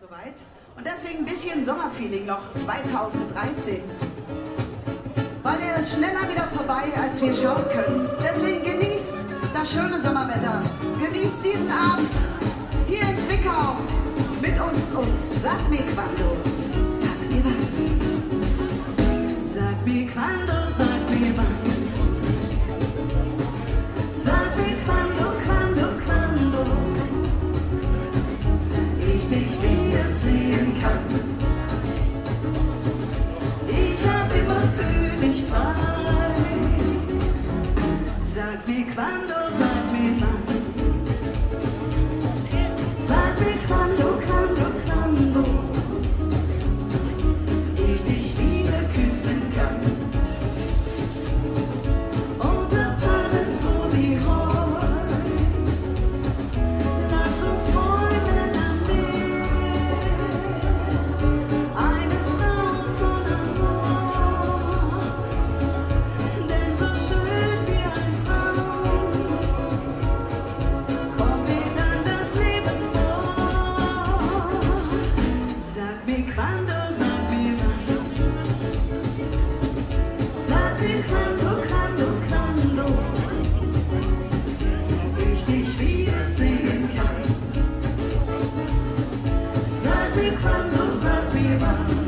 soweit. Und deswegen ein bisschen Sommerfeeling noch 2013. Weil er ist schneller wieder vorbei, als wir schauen können. Deswegen genießt das schöne Sommerwetter. Genießt diesen Abend hier in Zwickau mit uns und sag mir quando. Sag mir wann. Sag mir quando, kann. Sag mir quando, sag mir wann.